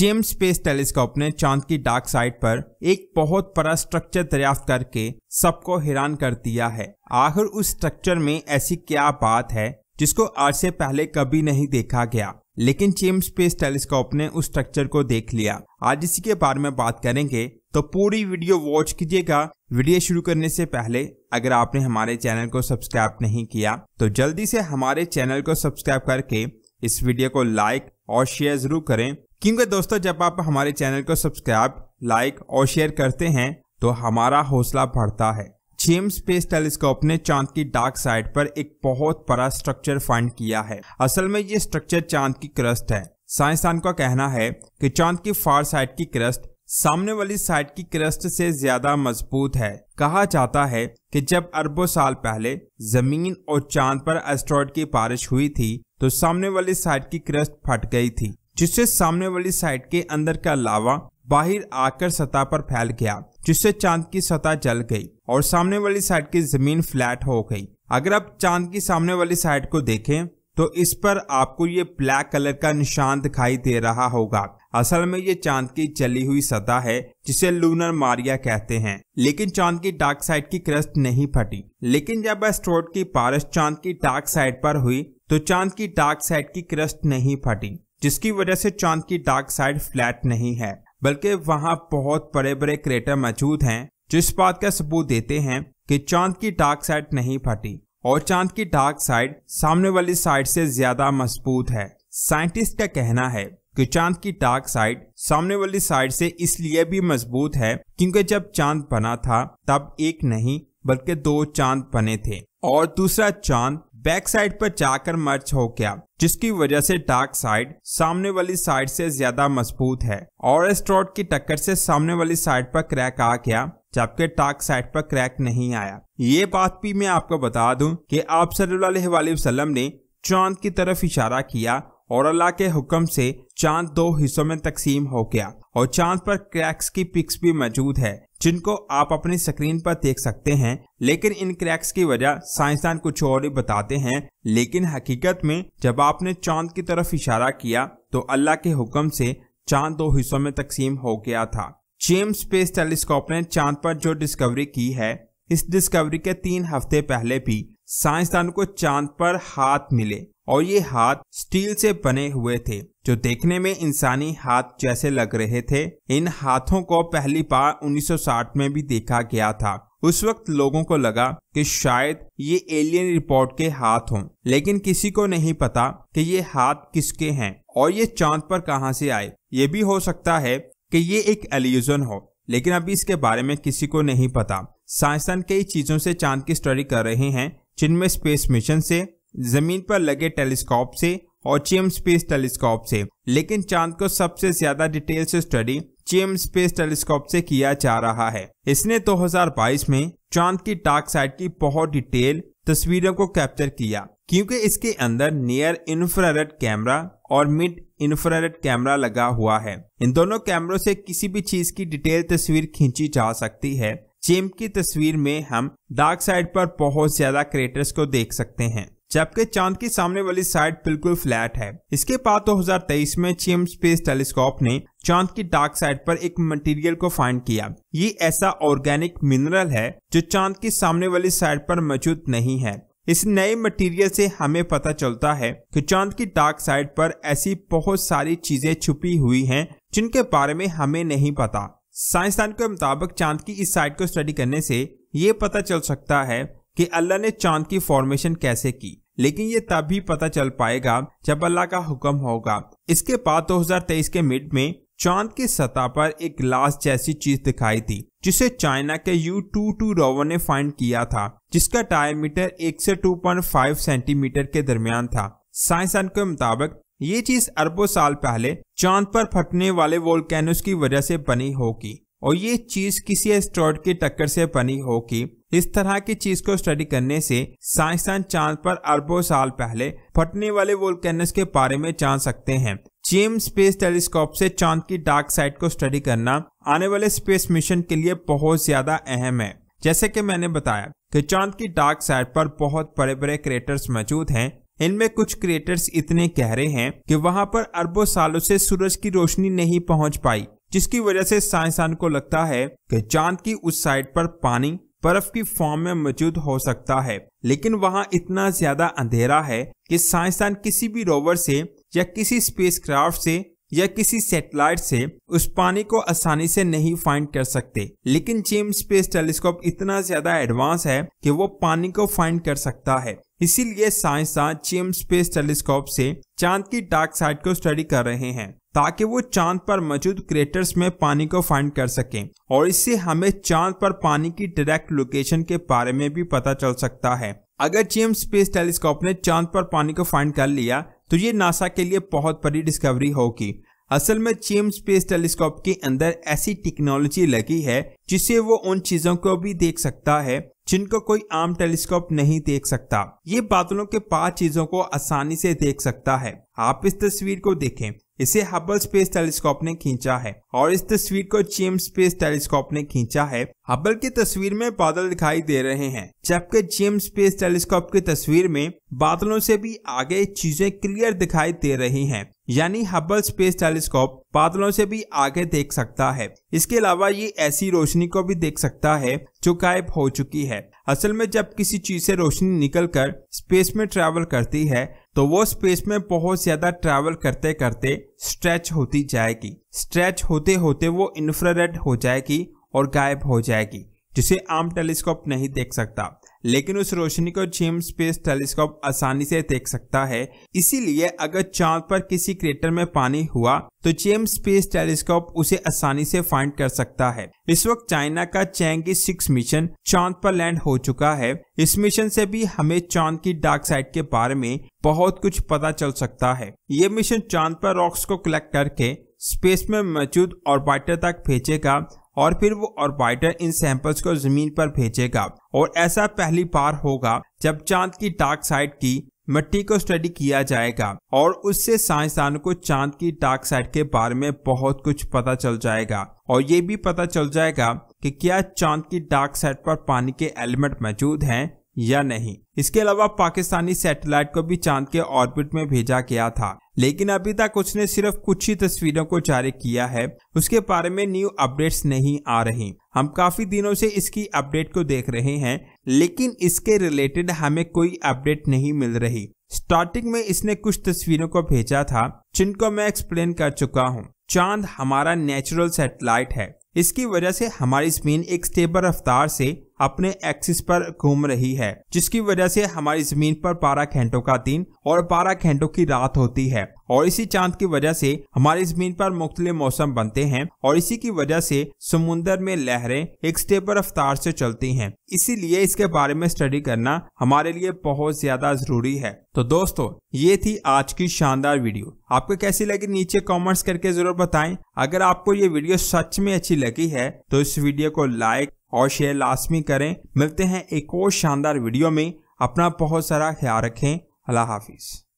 James space telescope ने चाँद की डार्क साइड पर एक बहुत बड़ा स्ट्रक्चर दरियाफ्त करके सबको हैरान कर दिया है। आखिर उस स्ट्रक्चर में ऐसी क्या बात है, जिसको आज से पहले कभी नहीं देखा गया। लेकिन जेम्स स्पेस टेलीस्कोप ने उस स्ट्रक्चर को देख लिया। आज इसी के बारे में बात करेंगे तो पूरी वीडियो वॉच कीजिएगा। वीडियो शुरू करने से पहले, अगर आपने हमारे चैनल को सब्सक्राइब नहीं किया तो जल्दी से हमारे चैनल को सब्सक्राइब करके इस वीडियो को लाइक और शेयर ज़रूर करें। क्योंकि दोस्तों, जब आप हमारे चैनल को सब्सक्राइब, लाइक और शेयर करते हैं तो हमारा हौसला बढ़ता है। जेम्स स्पेस टेलीस्कोप ने चाँद की डार्क साइड पर एक बहुत बड़ा स्ट्रक्चर फाइंड किया है। असल में ये स्ट्रक्चर चाँद की क्रस्ट है। साइंसदान का कहना है कि चाँद की फार साइड की क्रस्ट सामने वाली साइड की क्रस्ट से ज़्यादा मज़बूत है। कहा जाता है कि जब अरबों साल पहले ज़मीन और चाँद पर एस्ट्रॉइड की बारिश हुई थी तो सामने वाली साइड की क्रस्ट फट गई थी। जिससे सामने वाली साइड के अंदर का लावा बाहर आकर सतह पर फैल गया, जिससे चाँद की सतह जल गई और सामने वाली साइड की ज़मीन फ्लैट हो गई। अगर आप चाँद की सामने वाली साइड को देखें तो इस पर आपको ये ब्लैक कलर का निशान दिखाई दे रहा होगा। असल में ये चाँद की जली हुई सतह है, जिसे लूनर मारिया कहते हैं। लेकिन चाँद की डार्क साइड की क्रस्ट नहीं फटी। लेकिन जब एस्ट्रोड की बारिश चाँद की डार्क साइड पर हुई तो चाँद की डार्क साइड की क्रस्ट नहीं फटी। जिसकी वजह से चाँद की डार्क साइड फ्लैट नहीं है, बल्कि वहाँ बहुत बड़े बड़े क्रेटर मौजूद हैं, जो इस बात का सबूत देते हैं कि चाँद की डार्क साइड नहीं फटी और चाँद की डार्क साइड सामने वाली साइड से ज़्यादा मज़बूत है। साइंटिस्ट का कहना है कि चाँद की डार्क साइड सामने वाली साइड से इसलिए भी मज़बूत है क्योंकि जब चाँद बना था, तब एक नहीं, बल्कि दो चाँद बने थे और दूसरा चाँद बैक साइड पर जाकर मर्च हो गया, जिसकी वजह से डार्क साइड सामने वाली साइड से ज़्यादा मज़बूत है। और स्ट्रॉट की टक्कर से सामने वाली साइड पर क्रैक आ गया, जबकि डार्क साइड पर क्रैक नहीं आया। ये बात भी मैं आपको बता दूँ कि आप वसल्लम ने चाँद की तरफ़ इशारा किया और अल्लाह के हुक्म से चाँद दो हिस्सों में तकसीम हो गया और चाँद पर क्रैक्स की पिक्स भी मौजूद है। जिनको आप अपनी स्क्रीन पर देख सकते हैं, लेकिन इन क्रैक्स की वजह साइंसदान कुछ और ही बताते हैं। लेकिन हकीकत में, जब आपने चाँद की तरफ़ इशारा किया तो अल्लाह के हुक्म से चाँद दो हिस्सों में तकसीम हो गया था। जेम्स स्पेस टेलीस्कोप ने चाँद पर जो डिस्कवरी की है, इस डिस्कवरी के तीन हफ़्ते पहले भी साइंसदानों को चाँद पर हाथ मिले और ये हाथ स्टील से बने हुए थे, जो देखने में इंसानी हाथ जैसे लग रहे थे। इन हाथों को पहली बार 1960 में भी देखा गया था। उस वक्त लोगों को लगा कि शायद ये एलियन रिपोर्ट के हाथ हों, लेकिन किसी को नहीं पता कि ये हाथ किसके हैं और ये चाँद पर कहाँ से आए। ये भी हो सकता है कि ये एक एल्यूजन हो, लेकिन अभी इसके बारे में किसी को नहीं पता। साइंसदान कई चीज़ों से चाँद की स्टडी कर रहे हैं जिनमें स्पेस मिशन से, ज़मीन पर लगे टेलीस्कोप से और चेम स्पेस टेलीस्कोप से। लेकिन चाँद को सबसे ज़्यादा डिटेल से स्टडी चेम स्पेस टेलीस्कोप से किया जा रहा है। इसने 2022 में चाँद की डार्क साइड की बहुत डिटेल तस्वीरों को कैप्चर किया, क्योंकि इसके अंदर नियर इंफ्रारेड कैमरा और मिड इंफ्रारेड कैमरा लगा हुआ है। इन दोनों कैमरों से किसी भी चीज़ की डिटेल तस्वीर खींची जा सकती है। चेम की तस्वीर में हम डार्क साइड पर बहुत ज़्यादा क्रेटर्स को देख सकते हैं। जबकि चाँद की सामने वाली साइड बिल्कुल फ्लैट है। इसके बाद 2023 में चेम स्पेस टेलीस्कोप ने चाँद की डार्क साइड पर एक मटेरियल को फाइंड किया। ये ऐसा ऑर्गेनिक मिनरल है जो चाँद की सामने वाली साइड पर मौजूद नहीं है। इस नए मटेरियल से हमें पता चलता है कि चाँद की डार्क साइड पर ऐसी बहुत सारी चीज़ें छुपी हुई हैं जिनके बारे में हमें नहीं पता। साइंसदान के मुताबिक चाँद की इस साइड को स्टडी करने से ये पता चल सकता है कि अल्लाह ने चाँद की फॉर्मेशन कैसे की। लेकिन ये तभी पता चल पाएगा जब अल्लाह का हुक्म होगा। इसके बाद 2023 के मिड में चाँद की सतह पर एक ग्लास जैसी चीज़ दिखाई दी जिसे चाइना के यू टू टू रोवर ने फाइंड किया था, जिसका डायमीटर एक से 2.5 सेंटीमीटर के दरमियान था। साइंसदान के मुताबिक ये चीज़ अरबों साल पहले चाँद पर फटने वाले वोल्केनोस की वजह से बनी होगी, और ये चीज़ किसी एस्ट्रॉइड की टक्कर से बनी होगी। इस तरह की चीज़ को स्टडी करने से साइंसदान चाँद पर अरबों साल पहले फटने वाले वोल्केनस के बारे में जान सकते हैं। जेम्स स्पेस टेलीस्कोप से चाँद की डार्क साइड को स्टडी करना आने वाले स्पेस मिशन के लिए बहुत ज़्यादा अहम है। जैसे कि मैंने बताया कि चाँद की डार्क साइड पर बहुत बड़े बड़े क्रेटर्स मौजूद हैं इनमें कुछ क्रिएटर्स इतने गहरे हैं कि वहाँ पर अरबों सालों से सूरज की रोशनी नहीं पहुँच पाई, जिसकी वजह से साइंसदान को लगता है कि चाँद की उस साइड पर पानी बर्फ़ की फॉर्म में मौजूद हो सकता है। लेकिन वहाँ इतना ज़्यादा अंधेरा है कि साइंसदान किसी भी रोवर से या किसी स्पेसक्राफ्ट से या किसी सैटेलाइट से उस पानी को आसानी से नहीं फाइंड कर सकते। लेकिन जेम्स स्पेस टेलीस्कोप इतना ज़्यादा एडवांस है कि वो पानी को फाइंड कर सकता है। इसीलिए साइंसदान जेम्स स्पेस टेलीस्कोप से चाँद की डार्क साइड को स्टडी कर रहे हैं, ताकि वो चाँद पर मौजूद क्रेटर्स में पानी को फाइंड कर सकें, और इससे हमें चाँद पर पानी की डायरेक्ट लोकेशन के बारे में भी पता चल सकता है। अगर जेम्स स्पेस टेलीस्कोप ने चाँद पर पानी को फाइंड कर लिया तो ये नासा के लिए बहुत बड़ी डिस्कवरी होगी। असल में चेम स्पेस टेलीस्कोप के अंदर ऐसी टेक्नोलॉजी लगी है जिससे वो उन चीज़ों को भी देख सकता है, जिनको कोई आम टेलीस्कोप नहीं देख सकता। ये बादलों के पास चीज़ों को आसानी से देख सकता है। आप इस तस्वीर को देखें। इसे हबल स्पेस टेलीस्कोप ने खींचा है और इस तस्वीर को जेम्स स्पेस टेलीस्कोप ने खींचा है। हबल की तस्वीर में बादल दिखाई दे रहे हैं, जबकि जेम्स स्पेस टेलीस्कोप की तस्वीर में बादलों से भी आगे चीज़ें क्लियर दिखाई दे रही हैं। यानी हबल स्पेस टेलीस्कोप बादलों से भी आगे देख सकता है। इसके अलावा ये ऐसी रोशनी को भी देख सकता है जो गायब हो चुकी है। असल में जब किसी चीज़ से रोशनी निकलकर स्पेस में ट्रेवल करती है तो वो स्पेस में बहुत ज़्यादा ट्रैवल करते करते स्ट्रेच होती जाएगी। स्ट्रेच होते होते वो इंफ्रारेड हो जाएगी और गायब हो जाएगी। जिसे आम टेलीस्कोप नहीं देख सकता, लेकिन उस रोशनी को जेम्स स्पेस टेलीस्कोप आसानी से देख सकता है। इसीलिए अगर चाँद पर किसी क्रेटर में पानी हुआ तो जेम्स स्पेस टेलीस्कोप उसे आसानी से फाइंड कर सकता है। इस वक्त चाइना का चैंगी सिक्स मिशन चाँद पर लैंड हो चुका है। इस मिशन से भी हमें चाँद की डार्क साइड के बारे में बहुत कुछ पता चल सकता है। ये मिशन चाँद पर रॉक्स को कलेक्ट करके स्पेस में मौजूद ऑर्बिटर तक भेजेगा और फिर वो ऑर्बिटर इन सैंपल्स को ज़मीन पर भेजेगा। और ऐसा पहली बार होगा जब चाँद की डार्क साइड की मिट्टी को स्टडी किया जाएगा और उससे साइंसदानों को चाँद की डार्क साइड के बारे में बहुत कुछ पता चल जाएगा। और ये भी पता चल जाएगा कि क्या चाँद की डार्क साइड पर पानी के एलिमेंट मौजूद हैं। या नहीं। इसके अलावा पाकिस्तानी सैटेलाइट को भी चाँद के ऑर्बिट में भेजा गया था। लेकिन अभी तक उसने सिर्फ़ कुछ ही तस्वीरों को जारी किया है। उसके बारे में न्यू अपडेट्स नहीं आ रही। हम काफ़ी दिनों से इसकी अपडेट को देख रहे हैं, लेकिन इसके रिलेटेड हमें कोई अपडेट नहीं मिल रही। स्टार्टिंग में इसने कुछ तस्वीरों को भेजा था, जिनको मैं एक्सप्लेन कर चुका हूँ। चाँद हमारा नेचुरल सैटेलाइट है। इसकी वजह से हमारी ज़मीन एक स्टेबल रफ्तार से अपने एक्सिस पर घूम रही है, जिसकी वजह से हमारी ज़मीन पर बारह घंटों का दिन और बारह घंटों की रात होती है। और इसी चाँद की वजह से हमारी ज़मीन पर मुख्तलि मौसम बनते हैं और इसी की वजह से समुन्दर में लहरें एक स्टेबल रफ्तार से चलती हैं। इसीलिए इसके बारे में स्टडी करना हमारे लिए बहुत ज़्यादा ज़रूरी है। तो दोस्तों, ये थी आज की शानदार वीडियो। आपको कैसी लगी नीचे कमेंट्स करके ज़रूर बताएँ। अगर आपको ये वीडियो सच में अच्छी लगी है तो इस वीडियो को लाइक और शेयर लाजमी करें। मिलते हैं एक और शानदार वीडियो में। अपना बहुत सारा ख्याल रखें। अल्लाह हाफिज़।